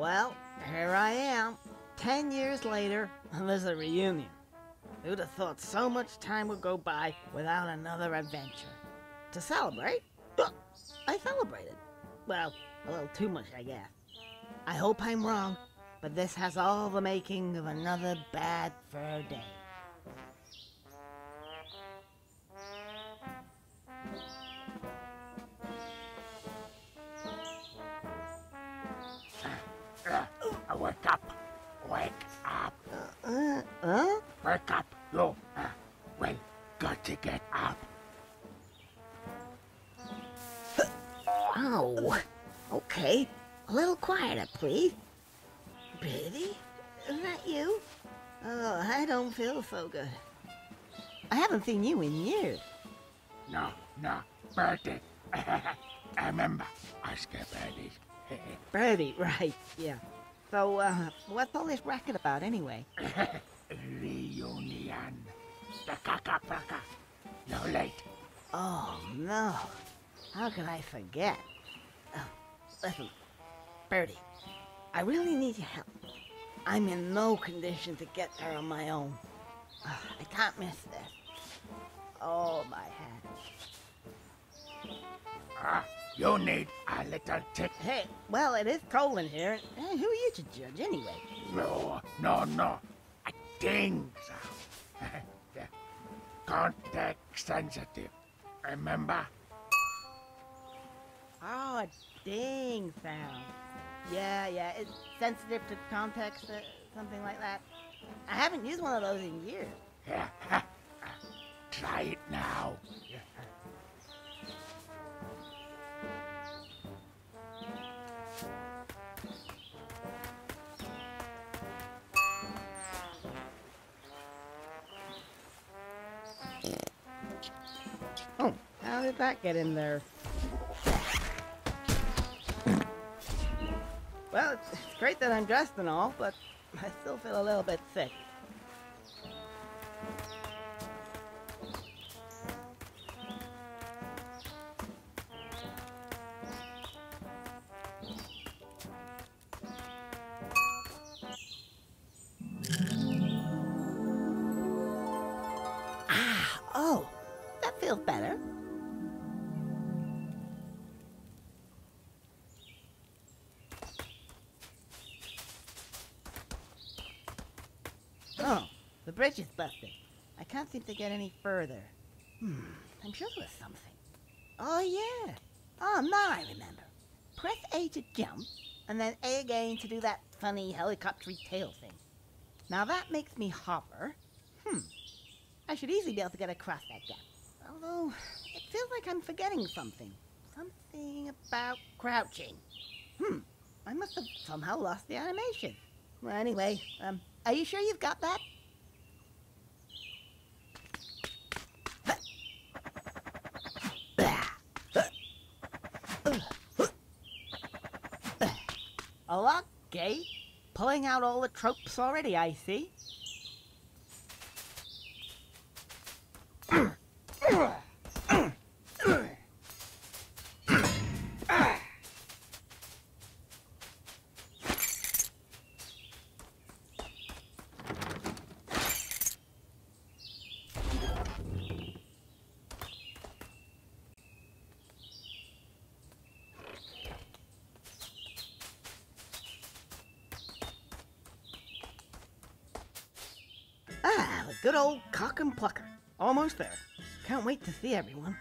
Well, here I am. Ten years later, and there's a reunion. Who'd have thought so much time would go by without another adventure? To celebrate? I celebrated. Well, a little too much, I guess. I hope I'm wrong, but this has all the making of another bad fur day. Good. I haven't seen you in years. No, no. Birdie. I remember. I scare birdies. Birdie, right, yeah. So, uh, what's all this racket about anyway? Reunion. The cacapaca. You're late. Oh, no. How could I forget? Oh, listen, Birdie, I really need your help. I'm in no condition to get there on my own. I can't miss this. Oh, my head. Ah, you need a little tick. Hey, well, it is cold in here. and who are you to judge anyway? No, no, no. A ding sound. Yeah. Contact sensitive. Remember? Oh, a ding sound. Yeah, yeah, it's sensitive to context, uh, something like that. I haven't used one of those in years. Try it now. Oh, how did that get in there? Well, it's, it's great that I'm dressed and all, but I still feel a little bit sick. Bridge is busted. I can't seem to get any further. Hmm, I'm sure there was something. Oh, yeah. Oh, now I remember. Press A to jump, and then A again to do that funny helicopter tail thing. Now that makes me hover. Hmm. I should easily be able to get across that gap. Although, it feels like I'm forgetting something. Something about crouching. Hmm. I must have somehow lost the animation. Well, anyway, um, are you sure you've got that? Pulling out all the tropes already, I see. Ah, the good old cock and plucker. Almost there. Can't wait to see everyone.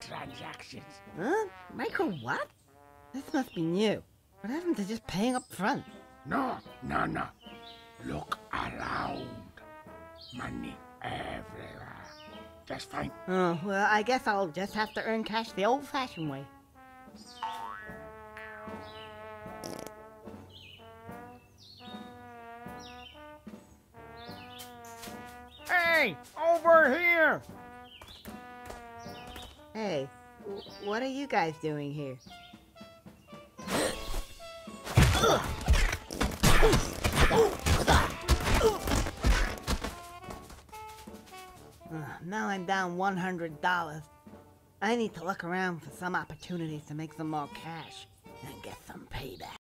Transactions. Huh? Micro what? This must be new. What happened to just paying up front? No, no, no. Look around. Money everywhere. Just fine. Oh, well, I guess I'll just have to earn cash the old-fashioned way. Hey, over here! Hey, what are you guys doing here? now I'm down $100. I need to look around for some opportunities to make some more cash and get some payback.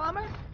Someone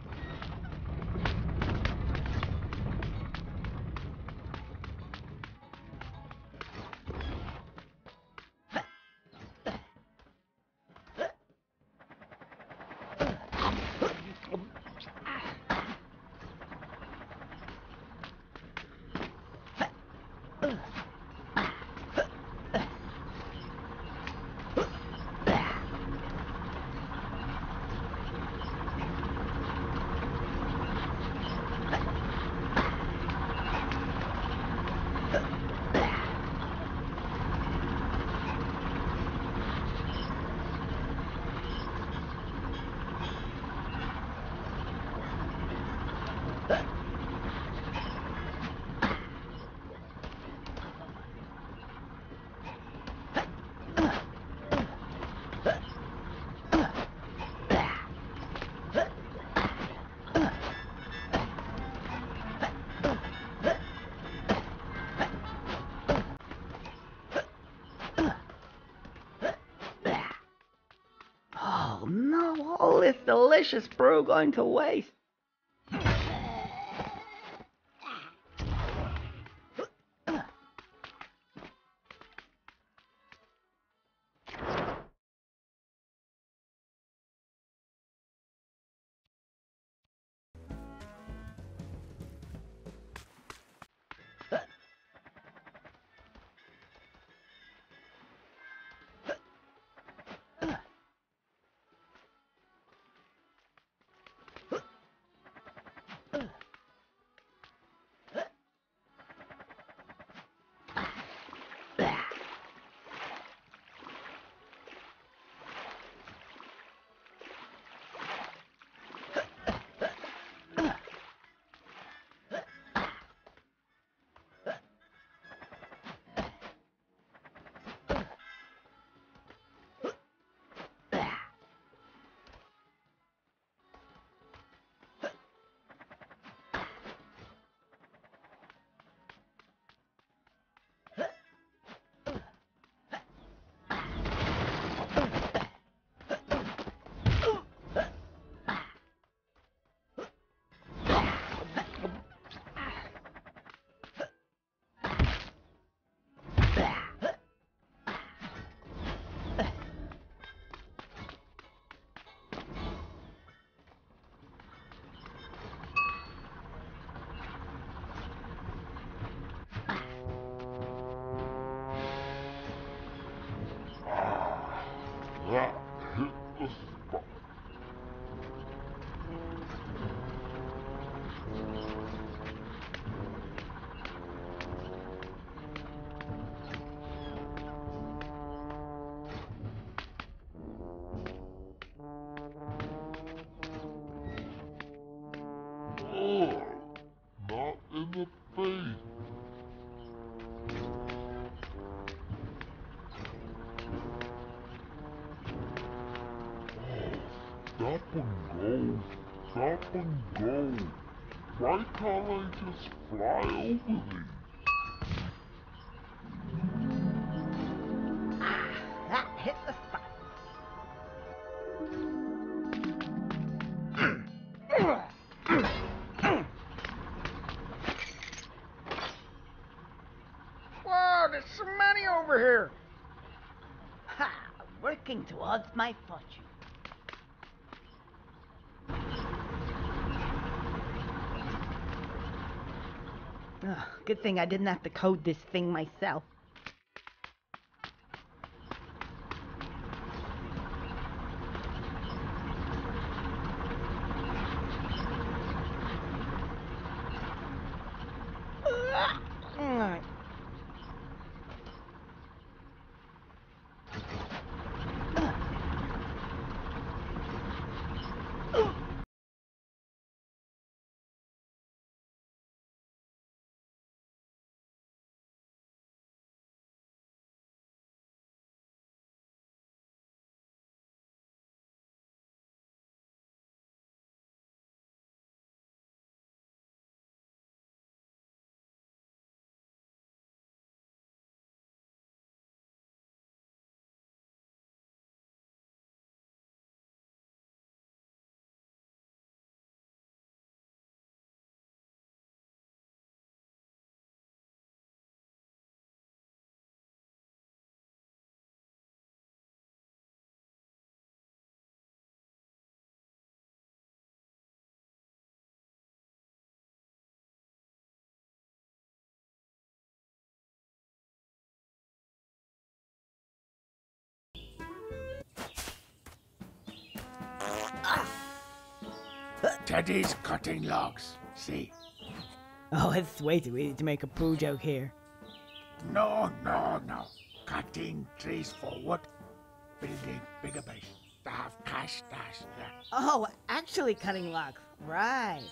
this delicious brew going to waste. The and go. Stop and go. Why can't I just fly over these? That hit the spot. Whoa, there's some money over here. Ha! Working towards my fortune. Ugh, good thing I didn't have to code this thing myself. Teddy's cutting logs. See? Oh, it's way too easy to make a poo joke here. No, no, no. Cutting trees for wood. Building bigger base. To have cash stash. Yeah. Oh, actually cutting logs. Right.